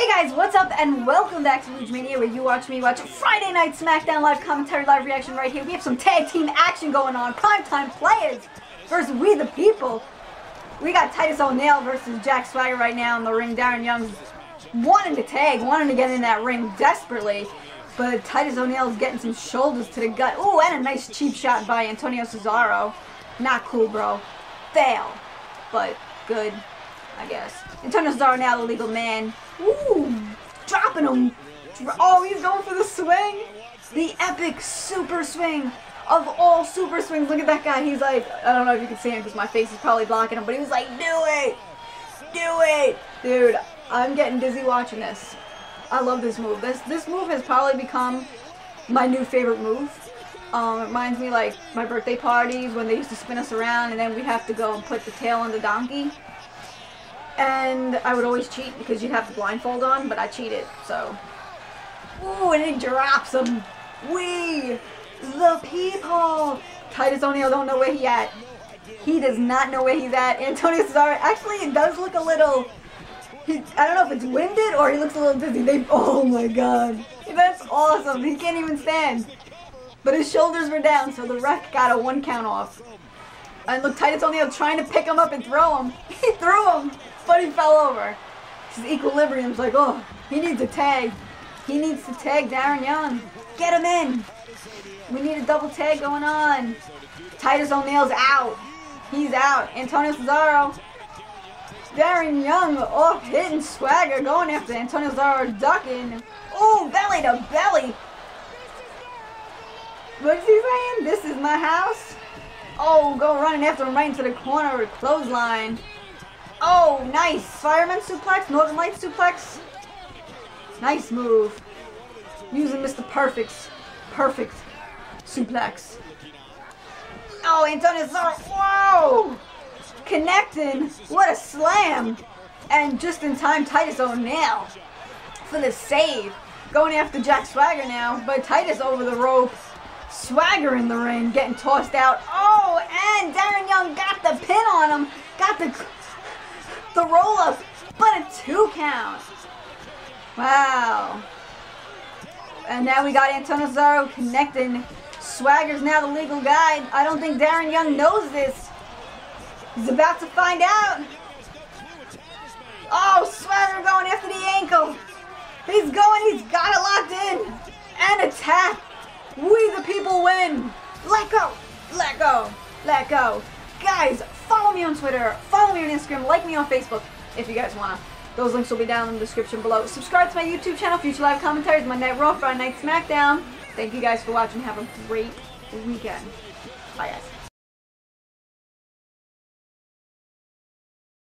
Hey guys, what's up and welcome back to Luge Mania where you watch me watch Friday Night SmackDown live commentary live reaction right here. We have some tag team action going on. Primetime players versus We the People. We got Titus O'Neil versus Jack Swagger right now in the ring. Darren Young's wanting to tag, wanting to get in that ring desperately. But Titus O'Neil's getting some shoulders to the gut. Ooh, and a nice cheap shot by Antonio Cesaro. Not cool, bro. Fail. But good, I guess. Antonio Cesaro now the legal man. Ooh, dropping him. Oh, he's going for the swing. The epic super swing of all super swings. Look at that guy. He's like, I don't know if you can see him because my face is probably blocking him, but he was like, do it. Do it. Dude, I'm getting dizzy watching this. I love this move. This this move has probably become my new favorite move. Um, it reminds me like my birthday parties when they used to spin us around and then we'd have to go and put the tail on the donkey. And I would always cheat because you'd have the blindfold on, but I cheated, so. Ooh, and it drops him. We, the people. Titus O'Neil don't know where he at. He does not know where he's at. Antonio Cesaro, actually, it does look a little, he, I don't know if it's winded or he looks a little dizzy. They, oh my god. That's awesome. He can't even stand. But his shoulders were down, so the ref got a one count off. And look, Titus O'Neil trying to pick him up and throw him. He threw him but fell over. His equilibrium's like, oh, he needs a tag. He needs to tag Darren Young. Get him in. We need a double tag going on. Titus O'Neil's out. He's out. Antonio Cesaro. Darren Young off hitting swagger going after Antonio Cesaro ducking. Oh, belly to belly. What is he saying? This is my house? Oh, go running after him right into the corner with clothesline. Oh, nice. Fireman suplex, Northern Light suplex. Nice move. Using Mr. Perfect's perfect suplex. Oh, Antonio Cesaro. Whoa! Connecting. What a slam. And just in time, Titus O'Neil for the save. Going after Jack Swagger now, but Titus over the rope. Swagger in the ring, getting tossed out. Oh, and Darren Young got the pin on him. Got the the roll up, but a two count. Wow. And now we got Antonio Cesaro connecting. Swagger's now the legal guy. I don't think Darren Young knows this. He's about to find out. Oh, Swagger going after the ankle. He's going, he's got it locked in. And attack. We the people win. Let go, let go, let go. Guys, follow me on Twitter, follow me on Instagram, like me on Facebook if you guys wanna. Those links will be down in the description below. Subscribe to my YouTube channel, future live commentaries, Monday Night Raw, Friday Night SmackDown. Thank you guys for watching. Have a great weekend. Bye guys.